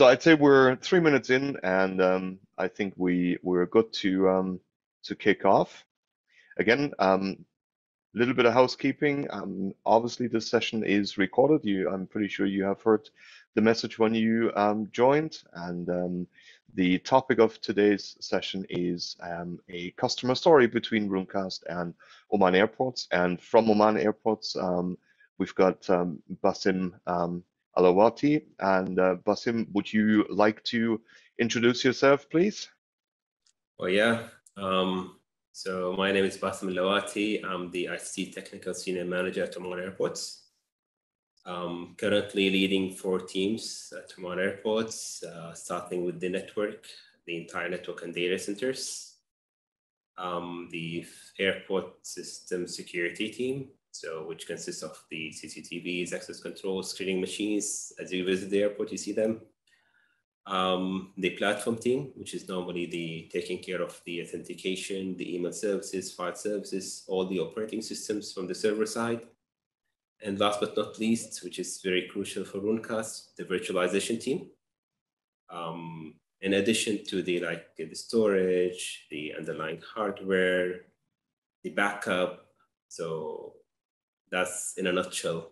So I'd say we're three minutes in, and um, I think we we're good to um, to kick off. Again, um, a little bit of housekeeping. Um, obviously, this session is recorded. You, I'm pretty sure you have heard the message when you um, joined, and um, the topic of today's session is um, a customer story between Runecast and Oman Airports. And from Oman Airports, um, we've got um, Basim um, Al Lawati. And uh, Basim, would you like to introduce yourself, please? Oh, yeah. Um, so my name is Basim Al Lawati. I'm the ICT Technical Senior Manager at Oman Airports. Um, currently leading four teams at Oman Airports, uh, starting with the network, the entire network and data centers, um, the airport system security team, so which consists of the CCTVs, access control, screening machines. As you visit the airport, you see them. Um, the platform team, which is normally the taking care of the authentication, the email services, file services, all the operating systems from the server side. And last but not least, which is very crucial for Runecast, the virtualization team. Um, in addition to the like the storage, the underlying hardware, the backup. So that's in a nutshell.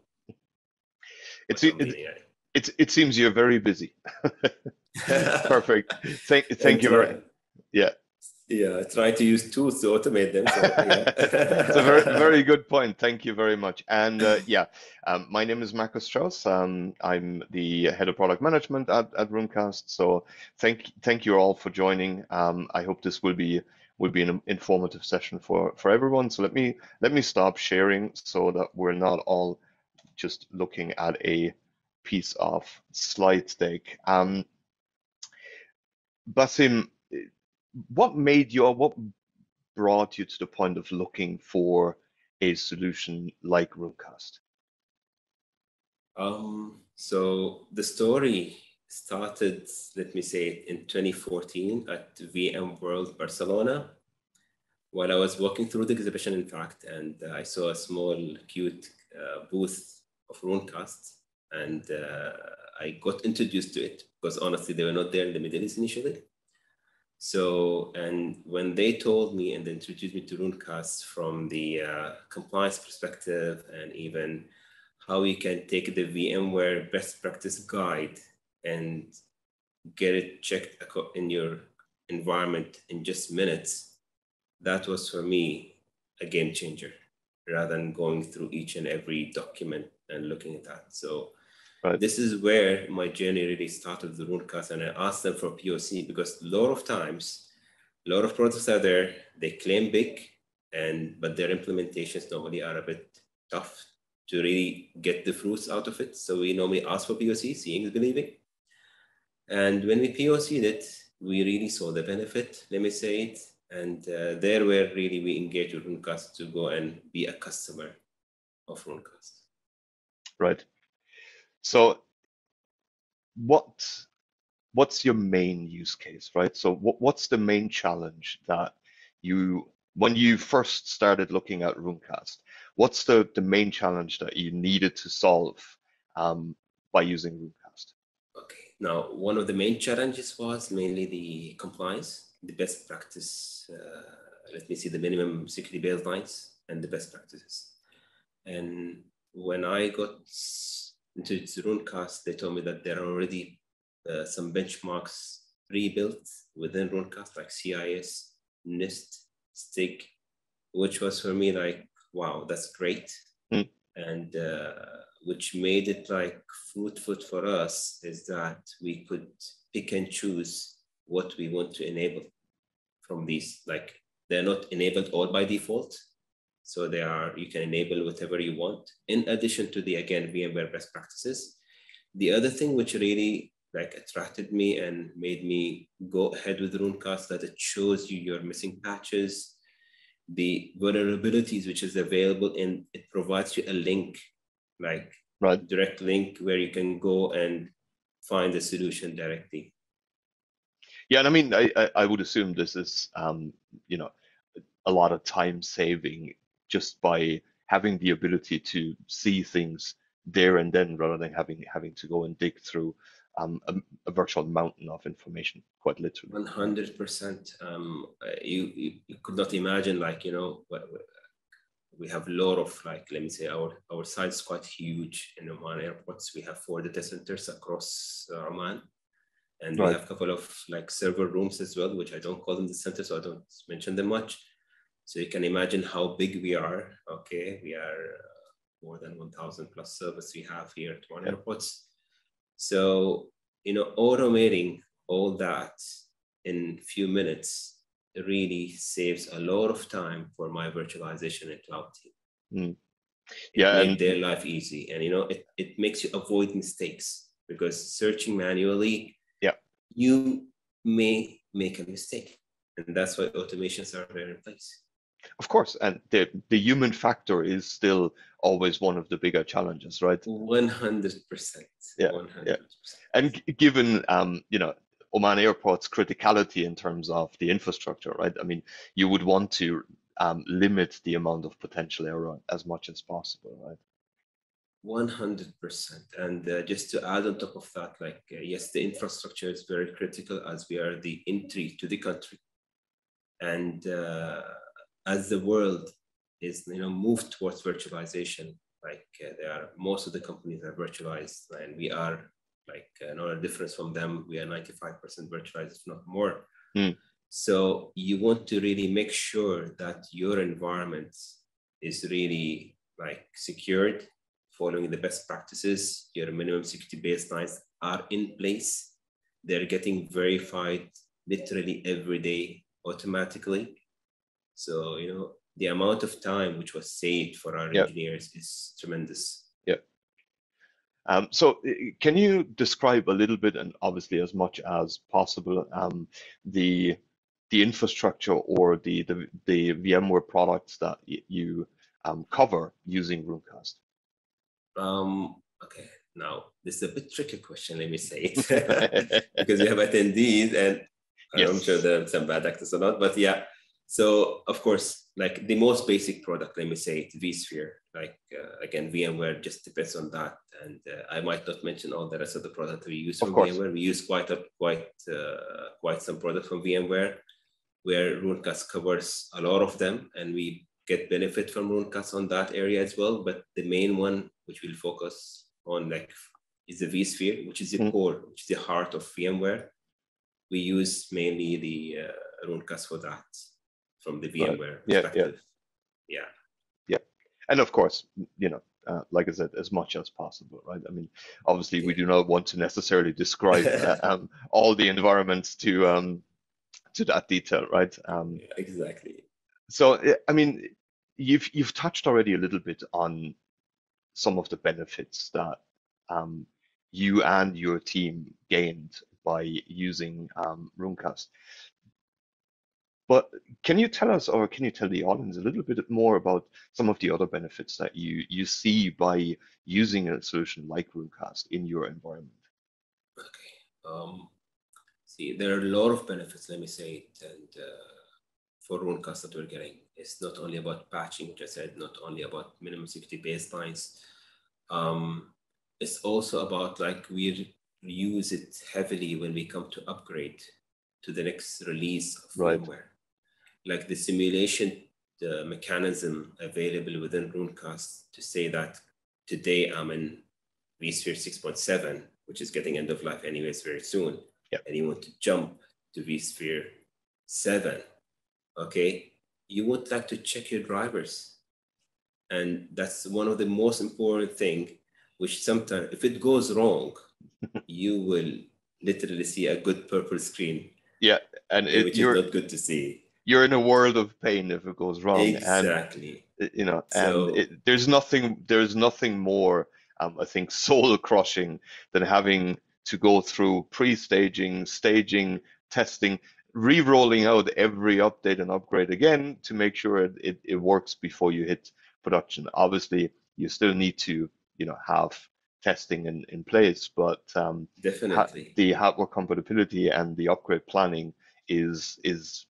It's, it, it, it seems you're very busy. Perfect. Thank, thank you very Yeah. Yeah, I try to use tools to automate them. So, yeah. it's a very, very good point. Thank you very much. And uh, yeah, um, my name is Markus Strauss. Um, I'm the head of product management at, at Runecast. So thank thank you all for joining. Um, I hope this will be will be an informative session for for everyone. So let me let me stop sharing so that we're not all just looking at a piece of slide deck. Um, Basim, what made you or what brought you to the point of looking for a solution like Runecast? Um, so the story started, let me say, in 2014 at VMworld Barcelona. While I was walking through the exhibition, in fact, and uh, I saw a small, cute uh, booth of Runecast, and uh, I got introduced to it because honestly, they were not there in the Middle East initially. So, and when they told me and introduced me to Runecast from the uh, compliance perspective and even how you can take the VMware best practice guide and get it checked in your environment in just minutes, that was for me a game changer rather than going through each and every document and looking at that. So Right. This is where my journey really started with the Runecast, and I asked them for POC because a lot of times, a lot of products are there, they claim big, and but their implementations normally are a bit tough to really get the fruits out of it. So we normally ask for POC, seeing is believing. And when we POC'd it, we really saw the benefit, let me say it. And uh, there where really we engaged with Runecast to go and be a customer of Runecast. Right. So what what's your main use case, right? So what, what's the main challenge that you when you first started looking at Runecast, what's the, the main challenge that you needed to solve um, by using now one of the main challenges was mainly the compliance, the best practice, uh, let me see the minimum security baselines and the best practices. And when I got into Runecast, they told me that there are already uh, some benchmarks pre-built within Runecast, like CIS, NIST, STIG, which was for me like, wow, that's great. Mm. And uh, which made it like fruitful for us is that we could pick and choose what we want to enable from these. Like they're not enabled all by default, so they are, you can enable whatever you want. In addition to the, again, VMware best practices. The other thing which really like attracted me and made me go ahead with Runecast that it shows you your missing patches, the vulnerabilities which is available and it provides you a link, like right. direct link where you can go and find the solution directly. Yeah, and I mean, I, I would assume this is, um, you know, a lot of time saving just by having the ability to see things there and then rather than having having to go and dig through um, a, a, virtual mountain of information, quite literally. One hundred percent. Um, you, you you could not imagine, like you know, we have a lot of like let me say our our site is quite huge in Oman airports. We have four data centers across uh, Oman, and right. we have a couple of like server rooms as well, which I don't call them the center, so I don't mention them much. So you can imagine how big we are. Okay, we are uh, more than 1,000 plus servers we have here at Oman airports. So you know, automating all that in few minutes really saves a lot of time for my virtualization and cloud team. Mm. Yeah, make and their life easy, and you know it, it makes you avoid mistakes because searching manually, yeah, you may make a mistake, and that's why automations are there in place. Of course, and the the human factor is still always one of the bigger challenges, right? One hundred percent. Yeah, 100%. yeah. And given um, you know Oman Airport's criticality in terms of the infrastructure, right? I mean, you would want to um, limit the amount of potential error as much as possible, right? 100%. And uh, just to add on top of that, like, uh, yes, the infrastructure is very critical as we are the entry to the country. And uh, as the world is, you know, moved towards virtualization, like uh, there are most of the companies are virtualized and we are like uh, difference from them. We are 95% virtualized, if not more. Mm. So you want to really make sure that your environment is really like secured, following the best practices. Your minimum security baselines are in place. They're getting verified literally every day automatically. So, you know, the amount of time which was saved for our yep. engineers is tremendous. Um, so can you describe a little bit, and obviously as much as possible, um, the the infrastructure or the the, the VMware products that you um, cover using Runecast? Um, okay, now this is a bit tricky question. Let me say it because we have attendees, and yes. I'm sure there are some bad actors or not, but yeah. So of course, like the most basic product, let me say it, vSphere. Like uh, again, VMware just depends on that, and uh, I might not mention all the rest of the product we use from VMware. We use quite a quite uh, quite some product from VMware, where Runecast covers a lot of them, and we get benefit from Runecast on that area as well. But the main one, which we'll focus on, like, is the vSphere, which is the mm. core, which is the heart of VMware. We use mainly the uh, Runecast for that from the VMware yeah, perspective. Yeah. yeah. Yeah. And of course, you know, uh, like I said, as much as possible, right? I mean, obviously, we do not want to necessarily describe uh, um, all the environments to um, to that detail, right? Um, exactly. So, I mean, you've you've touched already a little bit on some of the benefits that um, you and your team gained by using um, Runecast. But can you tell us, or can you tell the audience a little bit more about some of the other benefits that you you see by using a solution like Runecast in your environment? Okay. Um, see, there are a lot of benefits. Let me say it, and uh, for Runecast that we're getting, it's not only about patching, which I said, not only about minimum security baselines. Um, it's also about like we use it heavily when we come to upgrade to the next release of right. firmware like the simulation the mechanism available within Runecast to say that today I'm in vSphere 6.7, which is getting end of life anyways very soon, yep. and you want to jump to vSphere 7, okay, you would like to check your drivers. And that's one of the most important thing, which sometimes, if it goes wrong, you will literally see a good purple screen. Yeah, and it, which is not good to see you're in a world of pain if it goes wrong. Exactly. And, you know, and it, there's nothing there's nothing more um, I think soul crushing than having to go through pre-staging, staging, testing, re-rolling out every update and upgrade again to make sure it, it, it works before you hit production. Obviously, you still need to you know have testing in, in place, but um, definitely ha- the hardware compatibility and the upgrade planning is is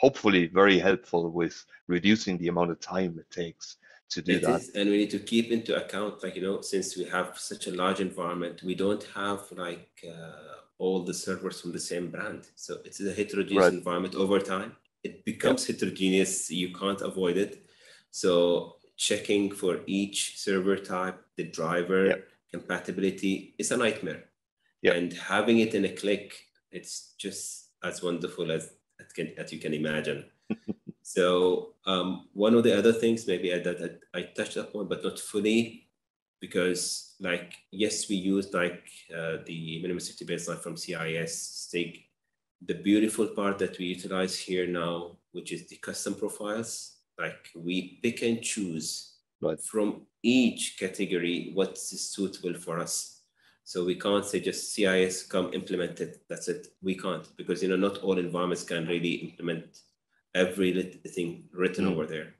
hopefully very helpful with reducing the amount of time it takes to do It that. is, and we need to keep into account, like you know, since we have such a large environment, we don't have like uh, all the servers from the same brand. So it's a heterogeneous Right. environment over time. It becomes heterogeneous. You can't avoid it. So checking for each server type, the driver Yep. compatibility is a nightmare. Yep. And having it in a click, it's just as wonderful as as, can, as you can imagine. So um, one of the other things maybe I, that I, I touched upon, but not fully, because like yes, we use like uh, the minimum safety baseline from CIS STIG. The beautiful part that we utilize here now, which is the custom profiles, like we pick and choose Right. from each category what's suitable for us. So we can't say just CIS come implement it. That's it. We can't because you know not all environments can really implement every thing written Mm. over there.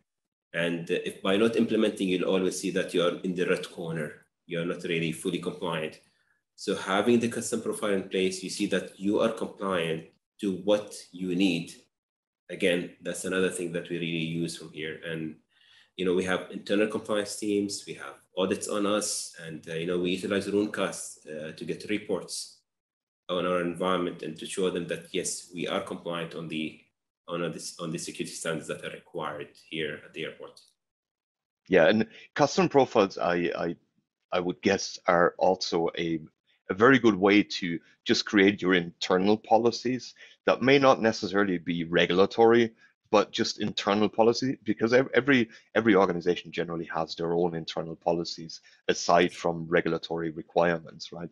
And if by not implementing, you'll always see that you are in the red corner. You're not really fully compliant. So having the custom profile in place, you see that you are compliant to what you need. Again, that's another thing that we really use from here. And you know, we have internal compliance teams, we have audits on us, and uh, you know, we utilize Runecast uh, to get reports on our environment and to show them that yes, we are compliant on the on the, on the security standards that are required here at the airport. Yeah, and custom profiles, I, I, I would guess, are also a, a very good way to just create your internal policies that may not necessarily be regulatory, but just internal policy, because every every organization generally has their own internal policies aside from regulatory requirements, right?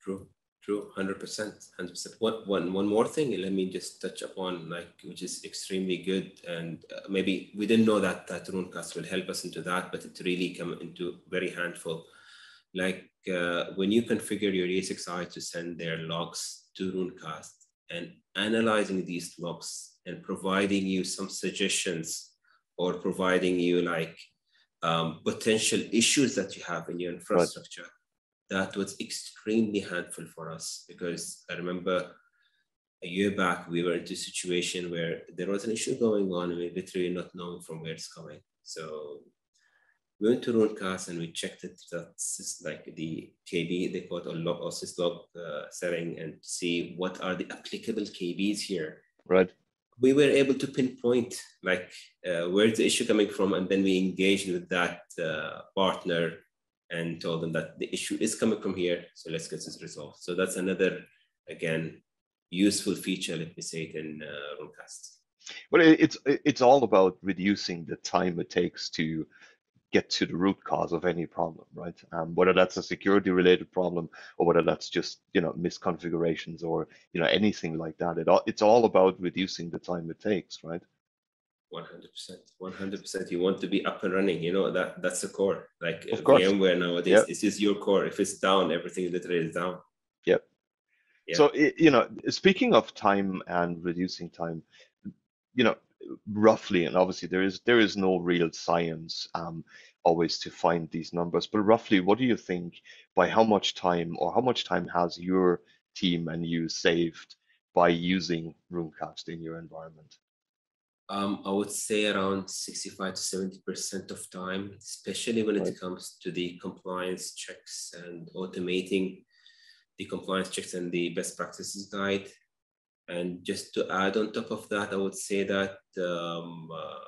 True, true, hundred percent, hundred percent. One, one, one more thing. Let me just touch upon like which is extremely good, and uh, maybe we didn't know that that Runecast will help us into that, but it really come into very handful. Like uh, when you configure your ESXi to send their logs to Runecast and analyzing these logs and providing you some suggestions or providing you like um, potential issues that you have in your infrastructure that was extremely helpful for us because I remember a year back we were into a situation where there was an issue going on and we literally not knowing from where it's coming. So we went to Runecast and we checked it that's like the KB they call it or log or syslog uh, setting and see what are the applicable KBs here. Right. We were able to pinpoint like uh, the issue coming from and then we engaged with that uh, partner and told them that the issue is coming from here. So let's get this resolved. So that's another, again, useful feature, let me say it in uh, Runecast. Well, it's it's all about reducing the time it takes to get to the root cause of any problem, right? Um, whether that's a security related problem or whether that's just you know misconfigurations or you know anything like that. It all, it's all about reducing the time it takes, right? 100%, 100%. You want to be up and running, you know, that that's the core. Like Of uh. VMware nowadays, Yep. this is your core. If it's down, everything literally is down. Yep. Yeah. So you know, speaking of time and reducing time, you know, roughly, and obviously there is there is no real science um, always to find these numbers, but roughly, what do you think by how much time or how much time has your team and you saved by using Runecast in your environment? Um, I would say around 65 to 70% of time, especially when it comes to the compliance checks and automating the compliance checks and the best practices guide. And just to add on top of that, I would say that um, uh,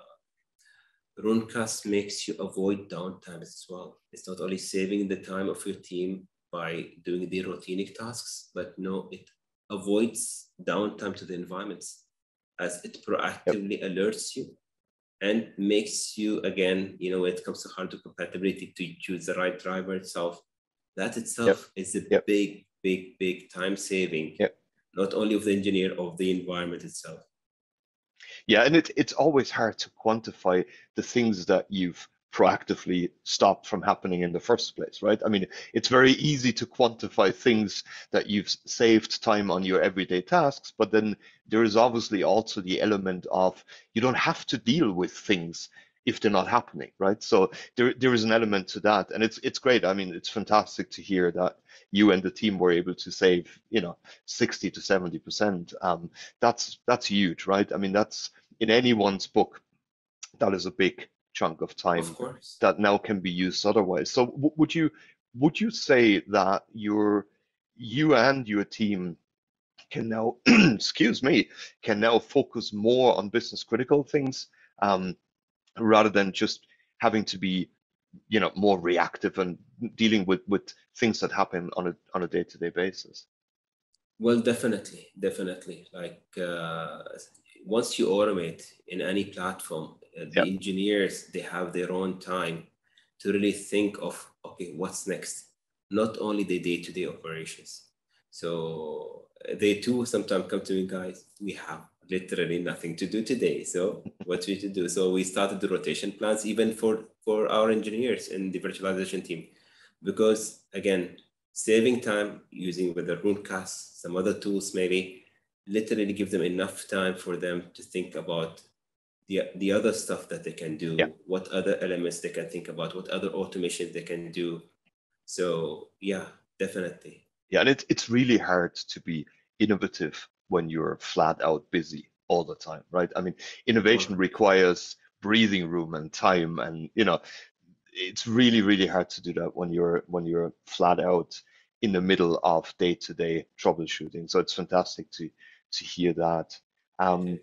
Runecast makes you avoid downtime as well. It's not only saving the time of your team by doing the routinic tasks, but no, it avoids downtime to the environments as it proactively alerts you and makes you again, you know, when it comes to hardware compatibility to choose the right driver itself. That itself is a Yep. big, big, big time saving, Yep. Not only of the engineer, of the environment itself. Yeah, and it, it's always hard to quantify the things that you've proactively stopped from happening in the first place, right? I mean, it's very easy to quantify things that you've saved time on your everyday tasks, but then there is obviously also the element of you don't have to deal with things if they're not happening, right? So there, there is an element to that, and it's it's great. I mean, it's fantastic to hear that you and the team were able to save, you know, 60 to 70 percent. Um, that's that's huge, right? I mean, that's in anyone's book, that is a big chunk of time Of that now can be used otherwise. So w- would you would you say that your you and your team can now excuse me can now focus more on business critical things um, rather than just having to be you know more reactive and dealing with with things that happen on a on a day-to-day basis Well, definitely, definitely. Like uh, once you automate in any platform, uh, the Yeah. engineers they have their own time to really think of okay, what's next? Not only the day-to-day operations. So uh, they too sometimes come to me, guys. We have literally nothing to do today. So what we to do? So we started the rotation plans even for for our engineers in the virtualization team, because again, saving time using whether Runecast, some other tools maybe, literally give them enough time for them to think about the, the other stuff that they can do, Yeah. what other elements they can think about, what other automations they can do. So yeah, definitely. yeah and it's it's really hard to be innovative when you're flat out busy all the time right? I mean innovation Wow. requires breathing room and time and you know it's really really hard to do that when you're when you're flat out in the middle of day-to-day troubleshooting. So it's fantastic to to hear that. Um,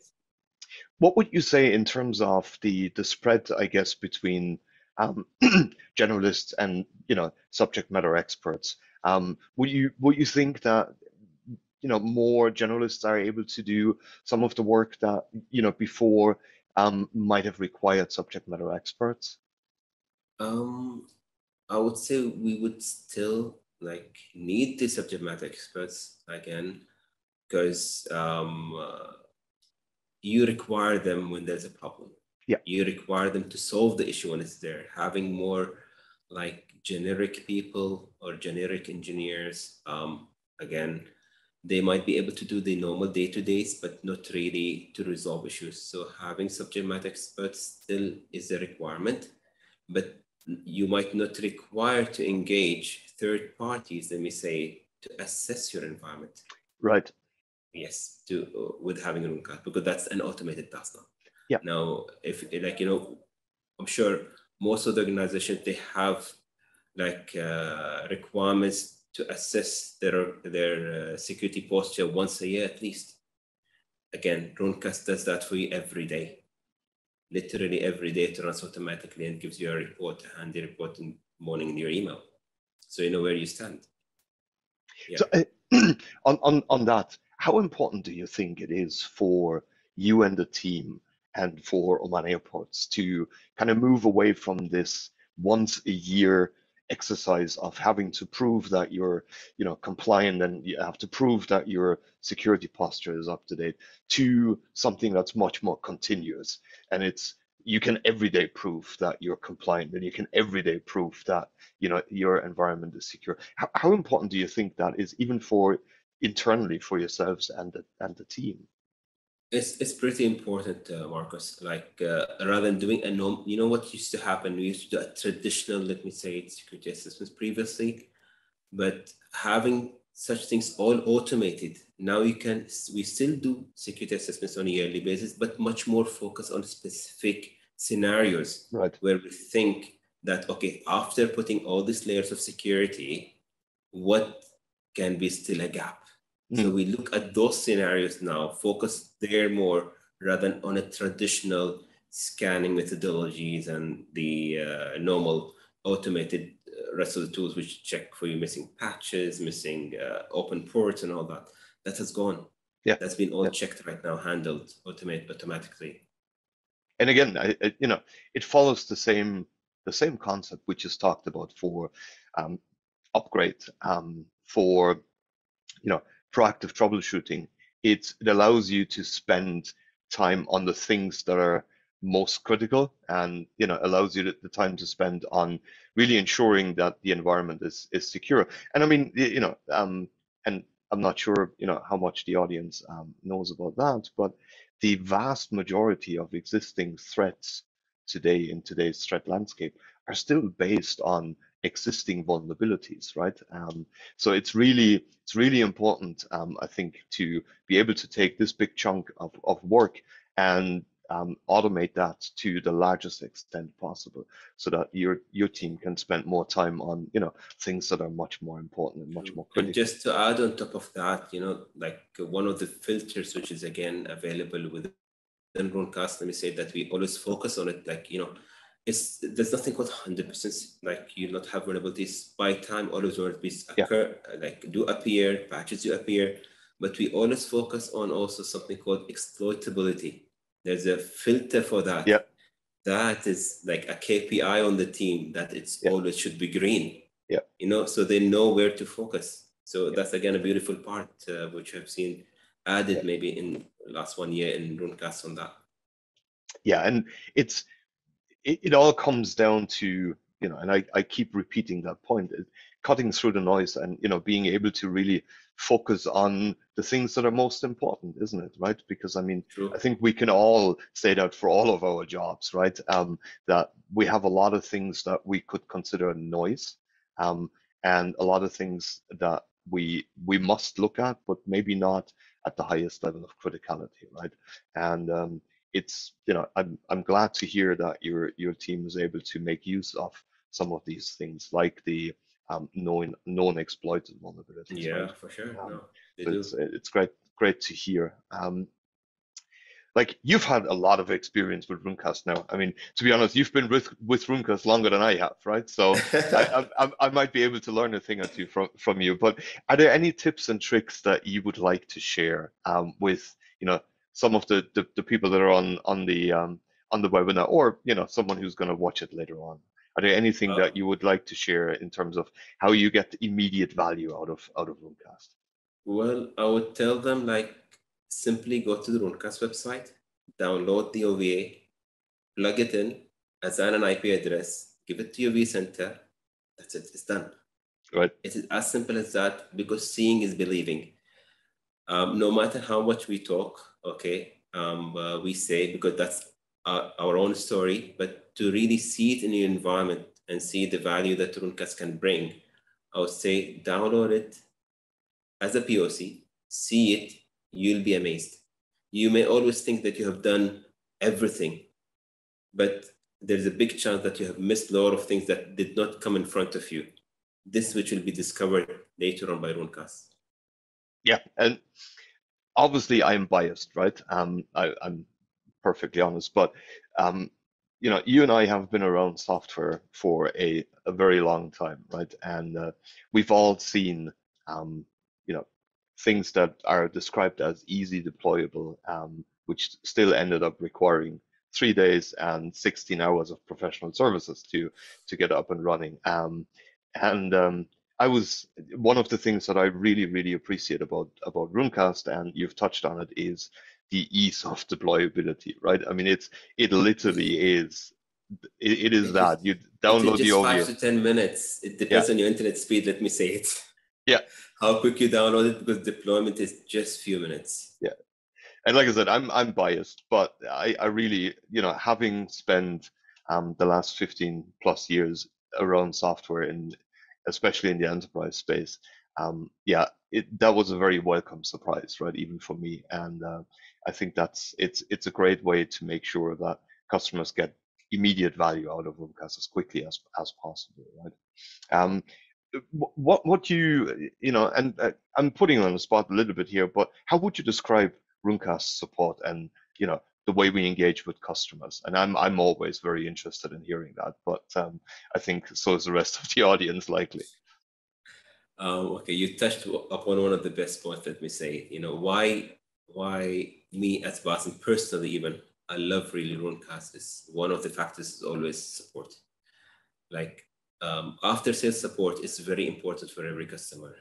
what would you say in terms of the the spread i guess between um, generalists and you know subject matter experts? Um, would you would you think that you know more generalists are able to do some of the work that you know before um, might have required subject matter experts Um, I would say we would still like need the subject matter experts again, because um, uh, you require them when there's a problem. Yeah. You require them to solve the issue when it's there. Having more like generic people or generic engineers, um, again, they might be able to do the normal day to days, but not really to resolve issues. So having subject matter experts still is a requirement, but you might not require to engage third parties, let me say, to assess your environment. right Yes, to uh, with having a Runecast because that's an automated task now. Yeah. Now, if like you know, I'm sure most of the organizations they have like uh, requirements to assess their their uh, security posture once a year at least. Again, Runecast does that for you every day. Literally every day it runs automatically and gives you a report, a handy report in the morning in your email. So you know where you stand. Yeah. So, uh, on, on, on that, how important do you think it is for you and the team and for Oman Airports to kind of move away from this once a year exercise of having to prove that you're, you know, compliant and you have to prove that your security posture is up to date to something that's much more continuous. And it's you can every day prove that you're compliant and you can every day prove that you know your environment is secure. How, how important do you think that is even for internally for yourselves and the and the team It's it's pretty important, uh, Marcus. Like uh, rather than doing a norm, you know what used to happen? We used to do a traditional, let me say, security assessments previously, but having such things all automated now you can we still do security assessments on a yearly basis, but much more focus on specific scenarios right where we think that okay, after putting all these layers of security, what can be still a gap? So we look at those scenarios now, focus there more rather than on a traditional scanning methodologies and the uh, normal automated uh, rest of the tools which check for you missing patches, missing uh, open ports and all that. That has gone. Yeah. That's been all Yeah. checked right now, handled automate automatically. and again I, I, you know it follows the same the same concept which is talked about for um, upgrade um, for you know proactive troubleshooting. It, allows you to spend time on the things that are most critical and you know allows you the, the time to spend on really ensuring that the environment is is secure. And i mean you know um and i'm not sure you know how much the audience um, knows about that but the vast majority of existing threats today in today's threat landscape are still based on existing vulnerabilities, right? Um, so it's really it's really important, um, I think, to be able to take this big chunk of, of work and um, automate that to the largest extent possible so that your your team can spend more time on you know things that are much more important and much more critical. And just to add on top of that, you know, like one of the filters which is again available within Runecast, let me say that we always focus on it, like you know, it's there's nothing called 100% like you not have vulnerabilities. By time always vulnerabilities occur yeah. like do appear patches do appear but we always focus on also something called exploitability. There's a filter for that. Yeah. That is like a kpi on the team that it's yeah. always should be green. Yeah. You know so they know where to focus. So yeah. that's again a beautiful part uh, which i've seen added maybe in last one year in runecast on that. Yeah and it's it, it all comes down to you know and I, I keep repeating that point cutting through the noise and you know being able to really focus on the things that are most important isn't it right because i mean True. i think we can all say that for all of our jobs right um, that we have a lot of things that we could consider noise um, and a lot of things that we we must look at but maybe not at the highest level of criticality right and um, it's you know I'm I'm glad to hear that your your team was able to make use of some of these things like the um, known known exploited vulnerabilities. Yeah, right? for sure. Um, no, it's it's great great to hear. Um, like you've had a lot of experience with Runecast now. I mean, to be honest, you've been with with Runecast longer than I have, right? So I, I, I might be able to learn a thing or two from from you. But are there any tips and tricks that you would like to share um, with you know some of the, the, the people that are on on the um, on the webinar, or you know someone who's going to watch it later on. Are there anything uh, that you would like to share in terms of how you get immediate value out of out of Runecast? Well, I would tell them like simply go to the Runecast website, download the OVA, plug it in, assign an IP address, give it to your vCenter. That's it. It's done. Right. It is as simple as that because seeing is believing. Um, no matter how much we talk, okay, um, uh, we say because that's our, our, own story, but to really see it in your environment and see the value that Runecast can bring, I would say download it as a POC, see it, you'll be amazed. You may always think that you have done everything, but there's a big chance that you have missed a lot of things that did not come in front of you. This which will be discovered later on by Runecast. Yeah, and obviously I'm biased, right? Um, I, am perfectly honest, but um, you know, you and I have been around software for a, a very long time, right? And uh, we've all seen, um, you know, things that are described as easy deployable, um, which still ended up requiring three days and 16 hours of professional services to to get up and running. Um, and um, I was one of the things that I really, really appreciate about about Runecast, and you've touched on it, is the ease of deployability, right? I mean, it's it literally is it, it is that you download the. Five to ten minutes. It depends yeah. on your internet speed. Let me say it. Yeah. How quick you download it because deployment is just few minutes. Yeah. And like I said, I'm I'm biased, but I, I really, you know, having spent um, the last 15 plus years around software in especially in the enterprise space, um, yeah, it, that was a very welcome surprise, right? Even for me, and uh, I think that's it's it's a great way to make sure that customers get immediate value out of Runecast as quickly as as possible, right? Um, what what you you know, and uh, I'm putting on the spot a little bit here, but how would you describe Runecast support and you know the way we engage with customers. And I'm I'm always very interested in hearing that, but um, I think so is the rest of the audience likely. Um, okay, you touched upon one of the best points. Let me say, you know, why why me as Basim personally even I love really Runecast is one of the factors is always support. Like um, after sales support is very important for every customer.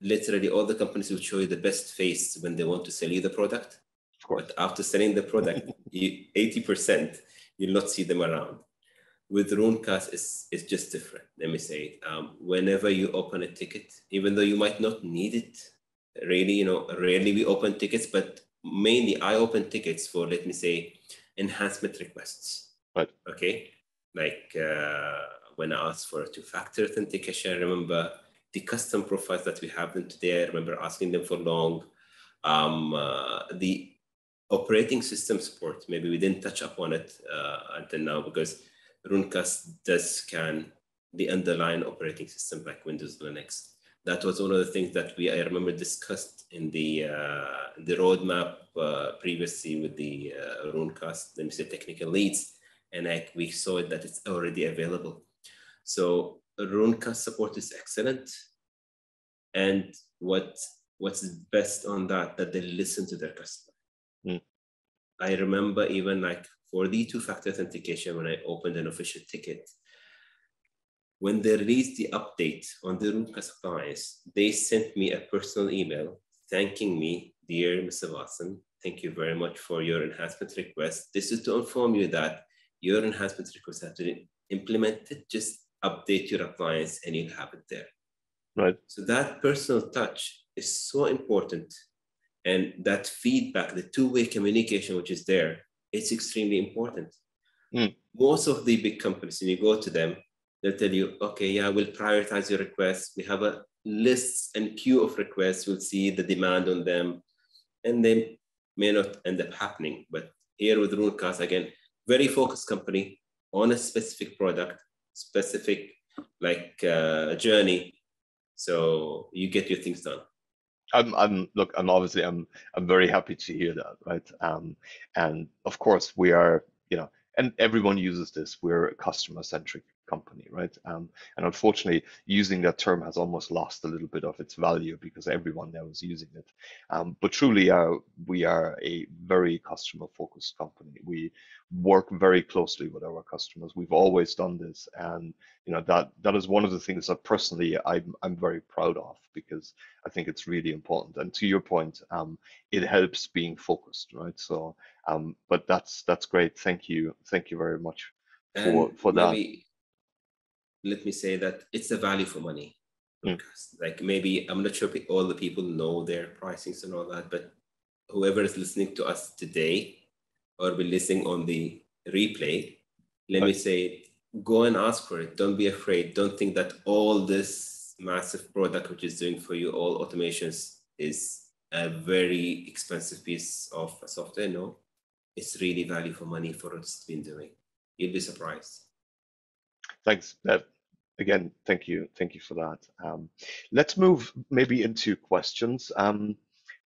Literally, all the companies will show you the best face when they want to sell you the product of course. But after selling the product, 80%, you'll not see them around. With Runecast, it's, it's just different. Let me say it. Um, whenever you open a ticket, even though you might not need it, really, you know, rarely we open tickets, but mainly I open tickets for, let me say, enhancement requests. Right. Okay. Like uh, when I asked for a two-factor authentication, I remember the custom profiles that we have them today. I remember asking them for long. Um, uh, the operating system support. Maybe we didn't touch upon it uh, until now because Runecast does scan the underlying operating system like Windows, Linux. That was one of the things that we I remember discussed in the uh, the roadmap uh, previously with the uh, Runecast, let me say technical leads, and I, we saw it that it's already available. So Runecast support is excellent, and what what's best on that that they listen to their customer. Mm. I remember even like for the two-factor authentication when I opened an official ticket, when they released the update on the Runecast appliance, they sent me a personal email thanking me, dear Mr. Watson, thank you very much for your enhancement request. This is to inform you that your enhancement request has been implemented. Just update your appliance and you'll have it there. Right. So that personal touch is so important. And that feedback, the two-way communication which is there, it's extremely important. Mm. Most of the big companies, when you go to them, they'll tell you, okay, yeah, we'll prioritize your requests. We have a list and queue of requests. We'll see the demand on them. And they may not end up happening. But here with Runecast, again, very focused company on a specific product, specific like uh, journey. So you get your things done. I'm, I'm look, I'm obviously, I'm, I'm very happy to hear that, right? Um, and of course, we are, you know, and everyone uses this. We're a customer centric company, right? Um, and unfortunately, using that term has almost lost a little bit of its value because everyone now is using it. Um, but truly, uh, we are a very customer-focused company. We work very closely with our customers. We've always done this, and you know that that is one of the things that personally I'm I'm very proud of because I think it's really important. And to your point, um, it helps being focused, right? So, um, but that's that's great. Thank you, thank you very much for and for that let me say that it's a value for money. Mm. Like maybe I'm not sure all the people know their pricings and all that, but whoever is listening to us today or be listening on the replay, let me say, go and ask for it. Don't be afraid. Don't think that all this massive product which is doing for you all automations is a very expensive piece of software. No, it's really value for money for what it's been doing. You'll be surprised. Thanks. That again, thank you, thank you for that. Um, let's move maybe into questions um,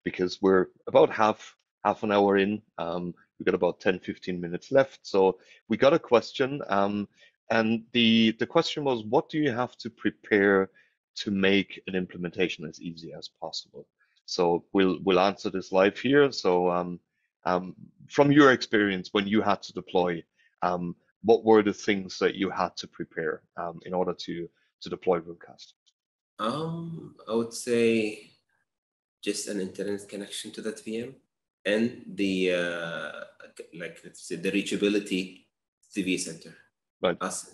because we're about half half an hour in. Um, we've got about 10, 15 minutes left. So we got a question, um, and the the question was, what do you have to prepare to make an implementation as easy as possible? So we'll we'll answer this live here. So um, um, from your experience when you had to deploy what were the things that you had to prepare um, in order to to deploy Runecast? Um, I would say just an internet connection to that VM and the uh, like let's say the reachability to vCenter. Right. As.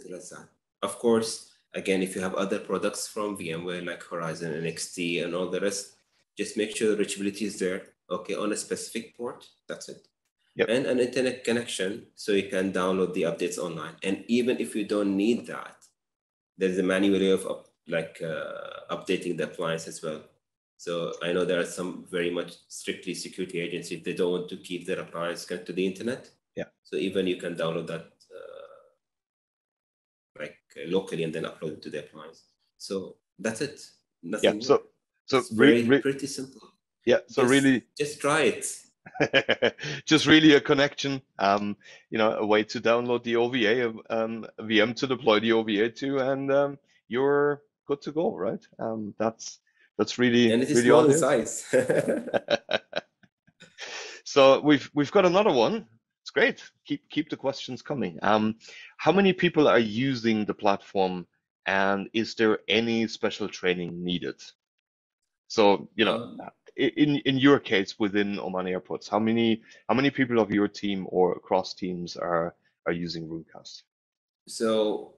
Of course, again, if you have other products from VMware like Horizon and XT and all the rest, just make sure the reachability is there. Okay, on a specific port. That's it yep. and an internet connection so you can download the updates online. And even if you don't need that, there's a manual way of up, like uh, updating the appliance as well. So I know there are some very much strictly security agencies, they don't want to keep their appliance connected to the internet. Yeah. So even you can download that uh, like uh, locally and then upload it to the appliance. So that's it. Nothing yeah. So, so very, pretty simple. Yeah. So just, really, just try it. just really a connection, um, you know, a way to download the OVA, um, VM to deploy the OVA to, and um, you're good to go, right? Um, that's that's really and it is really small in size. so we've we've got another one. It's great. Keep keep the questions coming. Um, how many people are using the platform, and is there any special training needed? So you know, um, in in your case within Oman Airports, how many how many people of your team or across teams are are using Runecast? So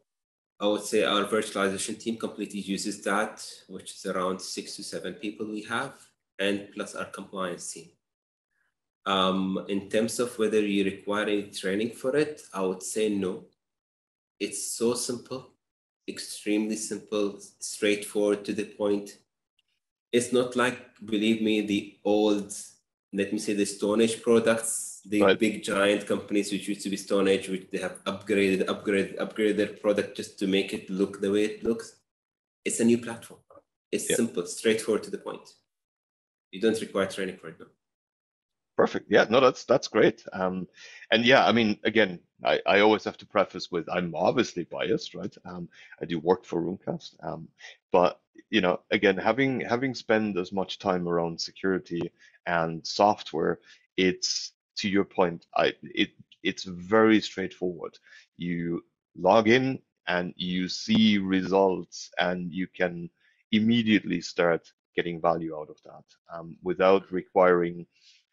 I would say our virtualization team completely uses that, which is around six to seven people we have, and plus our compliance team. Um, in terms of whether you require any training for it, I would say no. It's so simple, extremely simple, straightforward to the point it's not like believe me the old let me say the Stone Age products, the Right. big giant companies which used to be Stone Age, which they have upgraded, upgraded, upgraded their product just to make it look the way it looks. It's a new platform. It's Yeah. simple, straightforward to the point. You don't require training for it now. Perfect. Yeah, no, that's that's great. Um, and yeah, I mean, again, I, I always have to preface with I'm obviously biased, right? Um, I do work for Runecast, um, but you know, again, having having spent as much time around security and software, it's to your point, I it it's very straightforward. You log in and you see results, and you can immediately start getting value out of that um, without requiring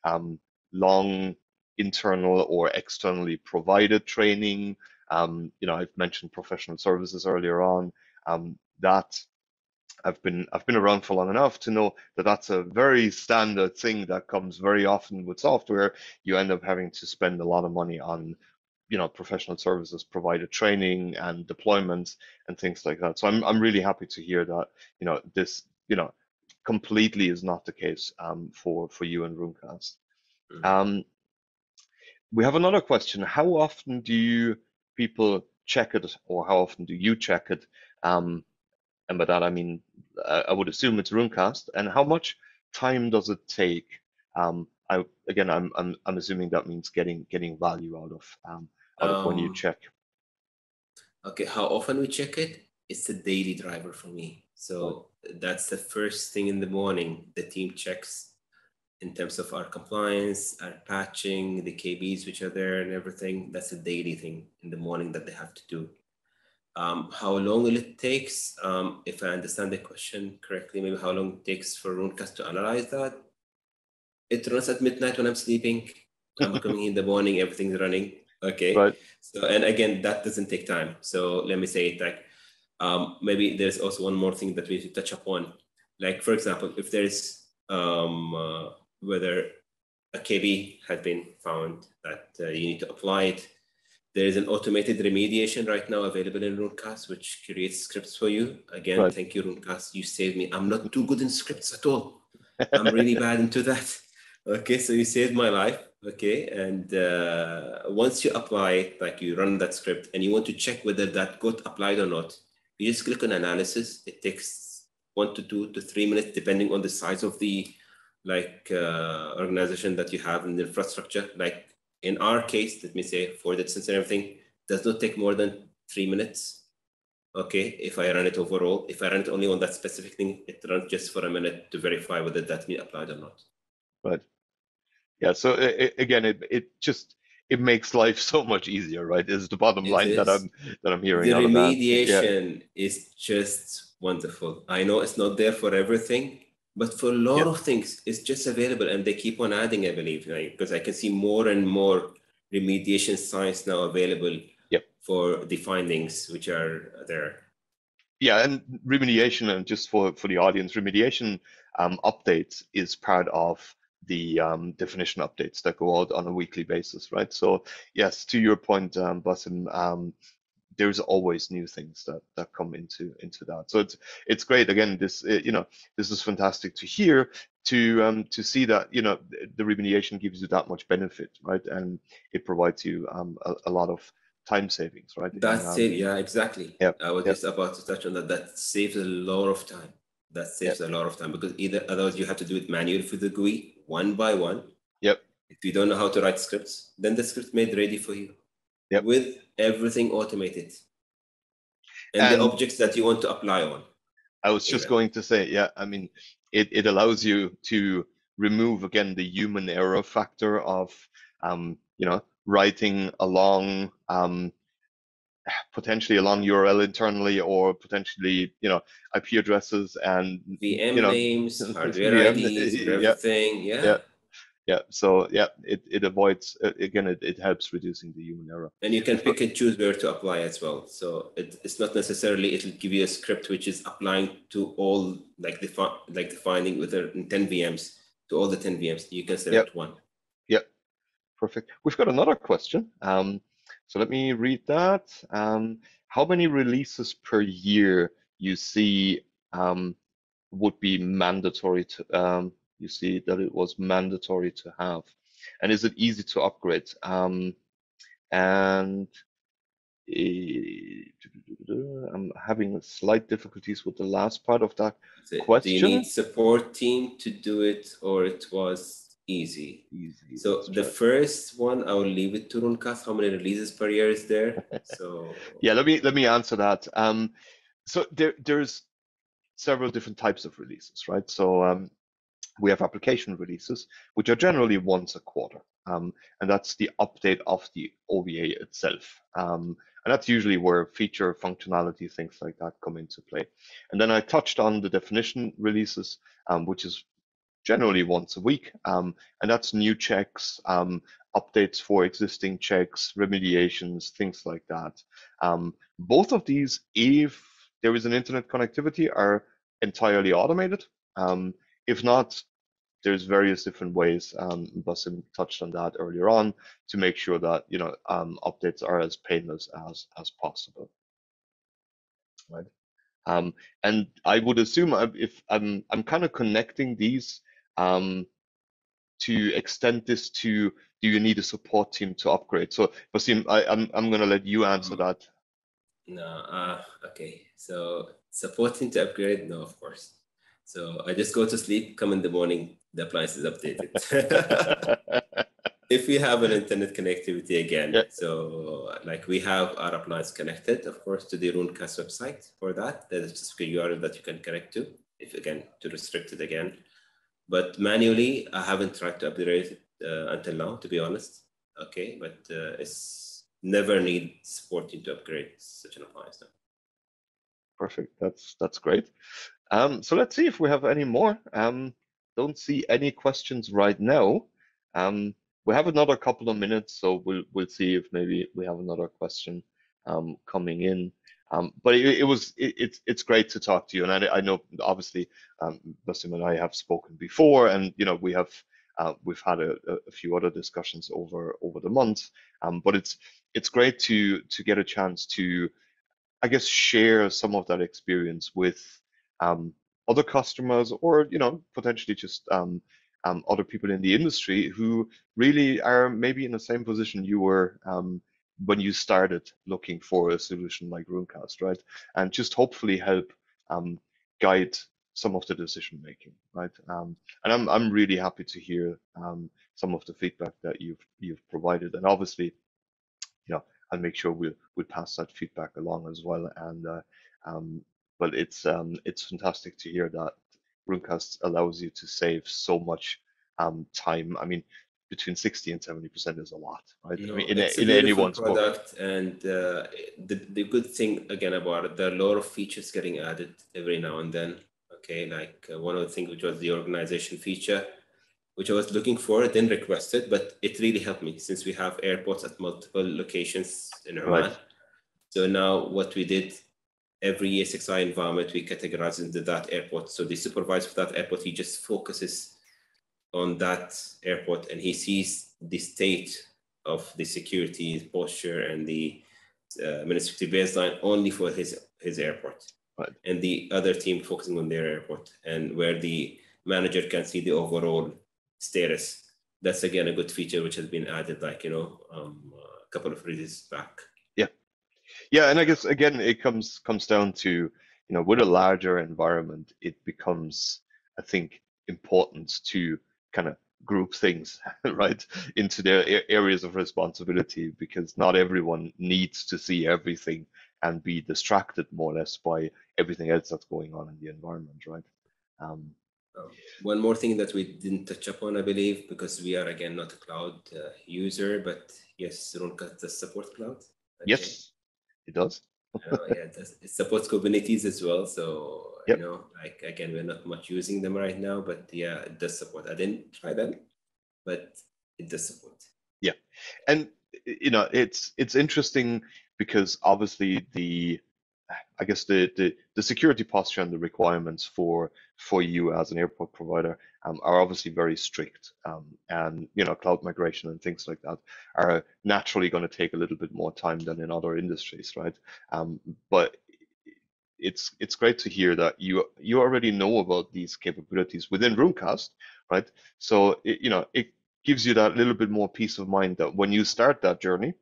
um, long internal or externally provided training. Um, you know, I've mentioned professional services earlier on. Um, that I've been I've been around for long enough to know that that's a very standard thing that comes very often with software. You end up having to spend a lot of money on, you know, professional services provided training and deployments and things like that. So I'm I'm really happy to hear that you know this you know completely is not the case um, for for you and Runecast. Mhm. Um, we have another question. How often do you people check it, or how often do you check it? Um, and by that I mean I, I would assume it's Runecast. And how much time does it take? Um, I again, I'm I'm I'm assuming that means getting getting value out of um, out of when you Um, check. Okay, how often we check it? It's a daily driver for me. So that's the first thing in the morning. The team checks in terms of our compliance, our patching, the KBs which are there and everything. That's a daily thing in the morning that they have to do. Um, how long will it takes? Um, if I understand the question correctly, maybe how long it takes for Runecast to analyze that? It runs at midnight when I'm sleeping. I'm coming in the morning, everything's running. Okay. Right. So, and again, that doesn't take time. So let me say it like, um, maybe there's also one more thing that we should touch upon. Like, for example, if there's um, uh, whether a KB has been found that uh, you need to apply it, there is an automated remediation right now available in Runecast, which creates scripts for you. Again, Right. thank you, Runecast. You saved me. I'm not too good in scripts at all. I'm really bad into that. Okay, so you saved my life. Okay, and uh, once you apply it, like you run that script and you want to check whether that got applied or not, you just click on analysis. It takes one to two to three minutes, depending on the size of the like uh, organization that you have in the infrastructure. Like in our case, let me say for the distance and everything, does not take more than three minutes. Okay, if I run it overall, if I run it only on that specific thing, it runs just for a minute to verify whether that's been applied or not. But Yeah. So i- i- again, it it just it makes life so much easier, right? Is the bottom It line that I'm that I'm hearing the that. Yeah. remediation is just wonderful. I know it's not there for everything, but for a lot Yeah. of things, it's just available, and they keep on adding. I believe, right? because I can see more and more remediation science now available Yep. for the findings which are there. Yeah, and remediation, and just for for the audience, remediation um, updates is part of the um, definition updates that go out on a weekly basis, right? So yes, to your point, um, Basim, um, there's always new things that that come into into that. So it's it's great. Again, this uh, you know this is fantastic to hear to um, to see that you know the- remediation gives you that much benefit, right? And it provides you um, a, a lot of time savings, right? That's um, it. Yeah, exactly. Yeah, I was yep. just about to touch on that. That saves a lot of time. That saves a lot of time because either otherwise you have to do it manually for the GUI one by one. Yep. If you don't know how to write scripts, then the script made ready for you. Yep. With everything automated. And, And- the objects that you want to apply on. I was just Yeah. going to say, yeah, I mean, it, it allows you to remove again the human error factor of, um, you know, writing a long, um, potentially a long URL internally or potentially, you know, IP addresses and, VM you know, names, hardware VM, IDs, yeah. everything. Yeah. Yeah. yeah. So yeah, it, it avoids, uh, again, it, it helps reducing the human error. And you can pick and choose where to apply as well. So it, it's not necessarily it'll give you a script which is applying to all like the fi- like defining whether 10 VMs to all the 10 VMs. You can select one. Yeah, perfect. We've got another question. Um, so let me read that. Um, how many releases per year you see um, would be mandatory to um, you see that it was mandatory to have. And is it easy to upgrade? Um, and I'm having slight difficulties with the last part of that question. Do you need support team to do it, or it was easy? Easy. So let's the try. first one, I will leave it to Runecast. How many releases per year is there? So yeah, let me let me answer that. Um, so there there's several different types of releases, right? So um, we have application releases, which are generally once a quarter, um, and that's the update of the OVA itself. Um, and that's usually where feature functionality, things like that come into play. And then I touched on the definition releases, um, which is generally once a week, um, and that's new checks, um, updates for existing checks, remediations, things like that. Um, both of these, if there is an internet connectivity, are entirely automated. Um, if not, there's various different ways. Um, Basim touched on that earlier on to make sure that you know um, updates are as painless as as possible. Right. Um, and I would assume if I'm I'm kind of connecting these um, to extend this to do you need a support team to upgrade? So Basim, I, I'm I'm gonna let you answer Mhm. that. no, uh, okay. So supporting to upgrade, no, of course. So I just go to sleep, come in the morning, the appliance is updated. if we have an internet connectivity again, Yeah. so like we have our appliance connected, of course, to the Runecast website for that. There's a specific URL that you can connect to, if again, to restrict it again. But manually, I haven't tried to upgrade it uh, until now, to be honest. Okay, but uh, it's never need supporting to upgrade such an appliance. No. Perfect. That's that's great. Um, so let's see if we have any more. Um, don't see any questions right now. Um, we have another couple of minutes, so we'll we'll see if maybe we have another question um, coming in. Um, but it, it was it, it's it's great to talk to you, and I, I know obviously um, Basim and I have spoken before, and you know we have uh, we've had a, a few other discussions over over the months. Um, but it's it's great to to get a chance to I guess share some of that experience with um, other customers or you know potentially just um, um, other people in the industry who really are maybe in the same position you were um, when you started looking for a solution like Runecast, right? And just hopefully help um, guide some of the decision making, right? Um, and I'm I'm really happy to hear um, some of the feedback that you've you've provided, and obviously, you know, I'll make sure we'll we'll pass that feedback along as well. And uh, um, but it's um, it's fantastic to hear that Runecast allows you to save so much um, time. I mean, between 60 and 70 percent is a lot, right? I mean, in, a, in anyone's book. product, and uh, the the good thing again about it, there are a lot of features getting added every now and then. Okay, like uh, one of the things which was the organization feature, which I was looking for, then requested, but it really helped me since we have airports at multiple locations in Oman. Right. So now what we did, every ESXi environment we categorize into that airport. So the supervisor for that airport, he just focuses on that airport and he sees the state of the security posture and the uh, administrative baseline only for his his airport. Right. And the other team focusing on their airport and where the manager can see the overall status. That's again a good feature which has been added, like you know, um, a couple of releases back. Yeah. Yeah, and I guess again it comes comes down to you know with a larger environment, it becomes I think important to kind of group things right into their areas of responsibility because not everyone needs to see everything and be distracted more or less by everything else that's going on in the environment, right? Um, Um, One more thing that we didn't touch upon, I believe, because we are again not a cloud uh, user, but yes, Runecast does support cloud. Okay. yes, it does. Yeah, it, it supports Kubernetes as well. So Yep. you know, like again, we're not much using them right now, but yeah, it does support. I didn't try them, but it does support. Yeah, and you know it's it's interesting because obviously the I guess the, the the security posture and the requirements for for you as an airport provider um, are obviously very strict, um, and you know cloud migration and things like that are naturally going to take a little bit more time than in other industries, right? Um, but it's it's great to hear that you you already know about these capabilities within Runecast, right? So it, you know it gives you that little bit more peace of mind that when you start that journey,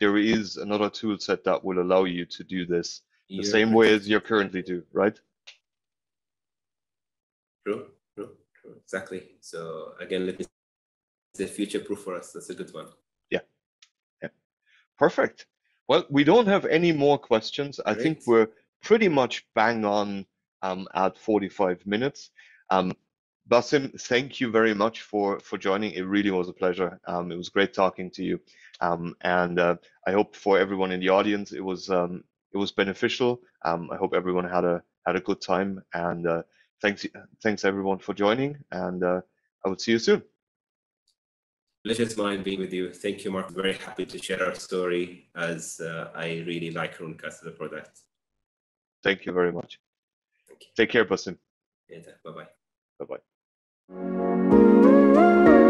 there is another tool set that will allow you to do this the You're same way as you currently do, right? True, true. Exactly. So again, let me the future proof for us. That's a good one. Yeah. Yeah. Perfect. Well, we don't have any more questions. I think we're pretty much bang on um, at 45 minutes. Um, Basim, thank you very much for for joining. It really was a pleasure. Um, it was great talking to you, um, and uh, I hope for everyone in the audience it was um, it was beneficial. Um, I hope everyone had a had a good time, and uh, thanks thanks everyone for joining. And uh, I will see you soon. Pleasure's mine being with you. Thank you, Mark. Very happy to share our story as uh, I really like Runecast as a product. Thank you very much. Thank you. Take care, Basim. Bye bye. Bye bye.